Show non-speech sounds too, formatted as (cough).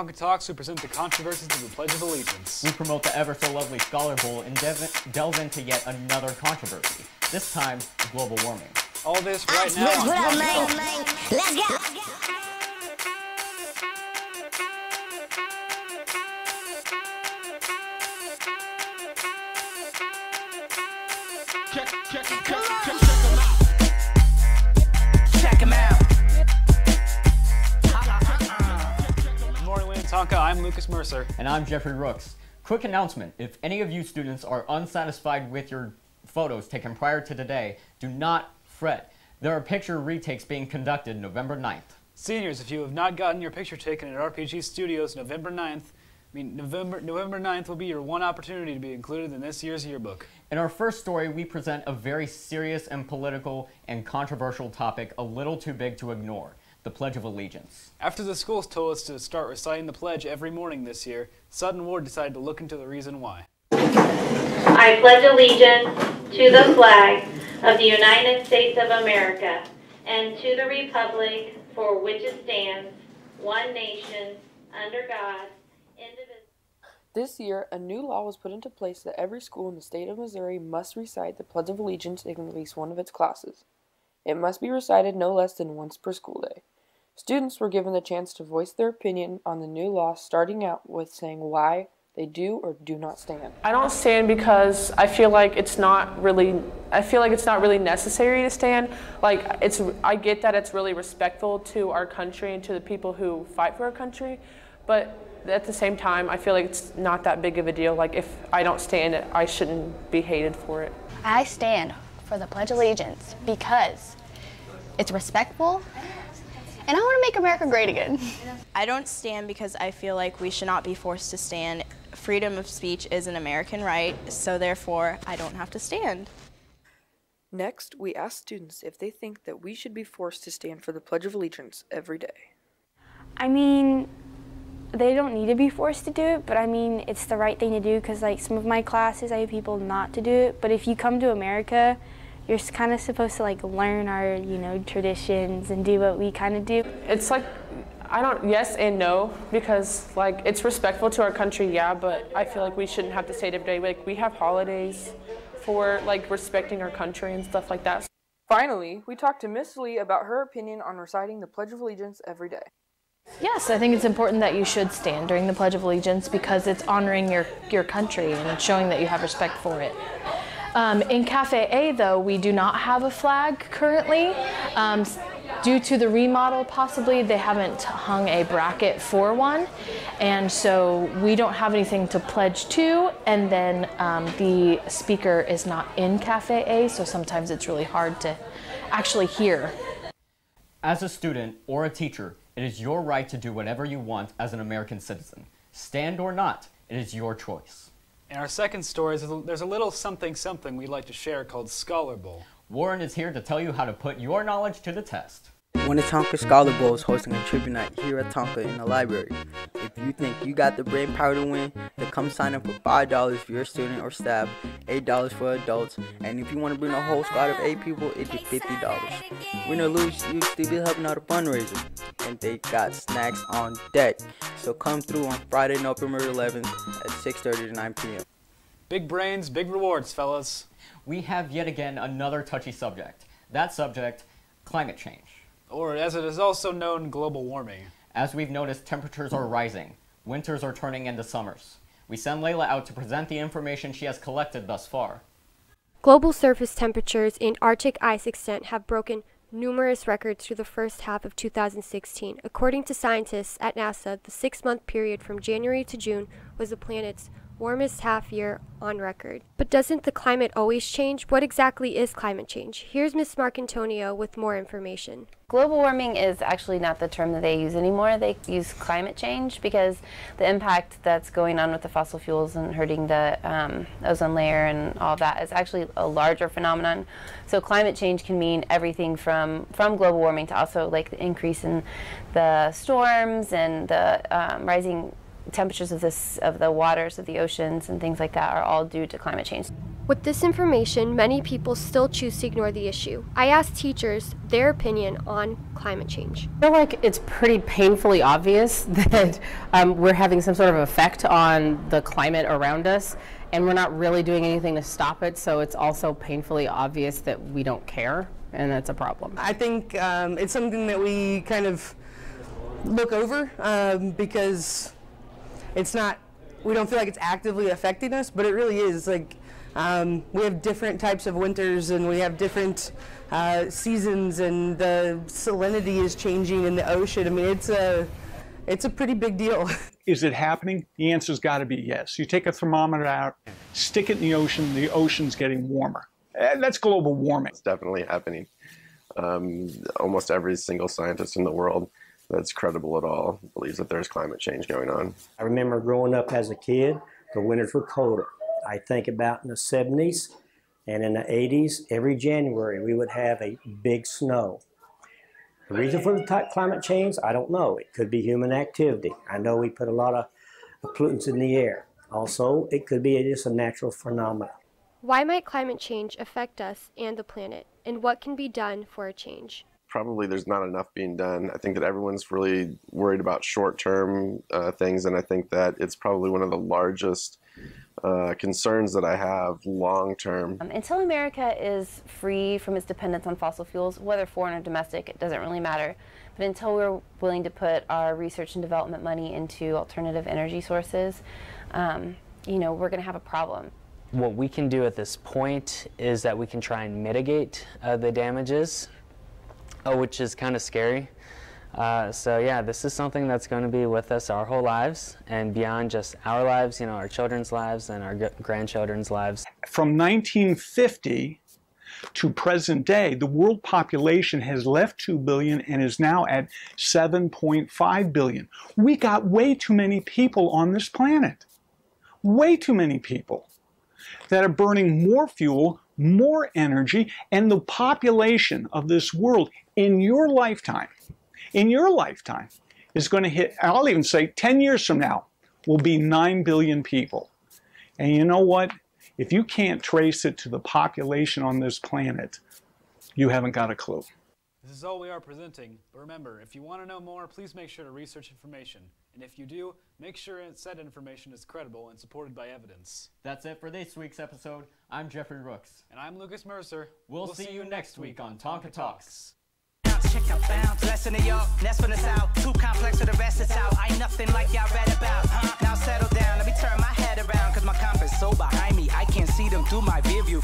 Tonka Talks, we present the controversies of the Pledge of Allegiance. We promote the ever so lovely Scholar Bowl and dev- delve into yet another controversy. This time, global warming. All this right now on Tonka Talks. Let's go. Check 'em out. Good morning, Land Tonka. I'm Lucas Mercer. And I'm Jeffrey Rooks. Quick announcement if any of you students are unsatisfied with your photos taken prior to today, do not fret. There are picture retakes being conducted November 9th. Seniors, if you have not gotten your picture taken at RPG Studios November 9th, I mean, November, November 9th will be your one opportunity to be included in this year's yearbook. In our first story, we present a very serious and political and controversial topic a little too big to ignore the Pledge of Allegiance. After the schools told us to start reciting the pledge every morning this year, Sutton Ward decided to look into the reason why. I pledge allegiance to the flag of the United States of America and to the republic for which it stands, one nation, under God, indivisible. This year, a new law was put into place that every school in the state of Missouri must recite the Pledge of Allegiance in at least one of its classes. It must be recited no less than once per school day. Students were given the chance to voice their opinion on the new law, starting out with saying why they do or do not stand. I don't stand because I feel like it's not really I feel like it's not really necessary to stand. Like it's I get that it's really respectful to our country and to the people who fight for our country, but at the same time I feel like it's not that big of a deal. Like if I don't stand it, I shouldn't be hated for it. I stand for the Pledge of Allegiance because it's respectful and I want to make America great again. I don't stand because I feel like we should not be forced to stand. Freedom of speech is an American right, so therefore I don't have to stand. Next, we asked students if they think that we should be forced to stand for the Pledge of Allegiance every day. I mean, they don't need to be forced to do it, but I mean, it's the right thing to do because, like, some of my classes, I have people not to do it. But if you come to America, you're kind of supposed to, like, learn our, you know, traditions and do what we kind of do. It's like I don't yes and no because like it's respectful to our country, yeah, but I feel like we shouldn't have to say it every day. Like we have holidays for like respecting our country and stuff like that. Finally, we talked to Miss Lee about her opinion on reciting the Pledge of Allegiance every day. Yes, I think it's important that you should stand during the Pledge of Allegiance because it's honoring your, your country and showing that you have respect for it. Um, in Cafe A, though, we do not have a flag currently. Um, due to the remodel, possibly, they haven't hung a bracket for one. And so we don't have anything to pledge to. And then um, the speaker is not in Cafe A, so sometimes it's really hard to actually hear. As a student or a teacher, it is your right to do whatever you want as an American citizen. Stand or not, it is your choice. In our second story, there's a- there's a little something something we'd like to share called Scholar Bowl. Warren is here to tell you how to put your knowledge to the test. Winnetonka Scholar Bowl is hosting a trivia night here at Tonka in the library. If you think you got the brain power to win, then come sign up for $5 for your student or staff, $8 for adults, and if you want to bring a whole squad of 8 people, it's $50. Win or lose, you still be helping out a fundraiser. And they got snacks on deck. So come through on Friday, November 11th at 6.30 to 9 p.m. Big brains, big rewards, fellas. We have yet again another touchy subject. That subject, climate change. Or as it is also known, global warming. As we've noticed, temperatures are rising. Winters are turning into summers. We send Layla out to present the information she has collected thus far. Global surface temperatures and Arctic ice extent have broken numerous records through the first half of 2016. According to scientists at NASA, the six month period from January to June was the planet's warmest half year on record. But doesn't the climate always change? What exactly is climate change? Here's Ms. Marcantonio with more information. Global warming is actually not the term that they use anymore. They use climate change because the impact that's going on with the fossil fuels and hurting the um, ozone layer and all that is actually a larger phenomenon. So climate change can mean everything from from global warming to also like the increase in the storms and the um, rising temperatures of this of the waters of the oceans and things like that are all due to climate change. With this information, many people still choose to ignore the issue. I asked teachers their opinion on climate change. I feel like it's pretty painfully obvious (laughs) that um, we're having some sort of effect on the climate around us, and we're not really doing anything to stop it, so it's also painfully obvious that we don't care, and that's a problem. I think um, it's something that we kind of look over um, because it's not, we don't feel like it's actively affecting us, but it really is. Like, um, we have different types of winters and we have different uh, seasons, and the salinity is changing in the ocean. I mean, it's a, it's a pretty big deal. (laughs) Is it happening? The answer's got to be yes. You take a thermometer out, stick it in the ocean, the ocean's getting warmer. Eh, That's global warming. It's definitely happening. Um, almost every single scientist in the world that's credible at all believes that there's climate change going on. I remember growing up as a kid, the winters were colder. I think about in the 70s and in the 80s, every January we would have a big snow. The reason for the ti- climate change, I don't know. It could be human activity. I know we put a lot of pollutants in the air. Also, it could be just a natural phenomenon. Why might climate change affect us and the planet, and what can be done for a change? Probably there's not enough being done. I think that everyone's really worried about short term uh, things, and I think that it's probably one of the largest uh, concerns that I have long term. Um, until America is free from its dependence on fossil fuels, whether foreign or domestic, it doesn't really matter. But until we're willing to put our research and development money into alternative energy sources, um, you know, we're going to have a problem. What we can do at this point is that we can try and mitigate uh, the damages, which is kind of scary. Uh, so yeah, this is something that's going to be with us our whole lives and beyond just our lives, you know, our children's lives and our grandchildren's lives. From 1950 to present day, the world population has left 2 billion and is now at 7.5 billion. We got way too many people on this planet. Way too many people that are burning more fuel, more energy, and the population of this world in your lifetime, in your lifetime, is going to hit, I'll even say 10 years from now, will be 9 billion people. And you know what? If you can't trace it to the population on this planet, you haven't got a clue. This is all we are presenting, but remember, if you want to know more, please make sure to research information. And if you do, make sure said information is credible and supported by evidence. That's it for this week's episode. I'm Jeffrey Rooks. And I'm Lucas Mercer. We'll, see, you next week on Tonka Talks. Check out bounce, lesson in y'all, that's from the south. Too complex for the rest it's out. I ain't nothing like y'all read about. Huh? Now settle down, let me turn my head around, cause my comp is so behind me. I can't see them through my rear view.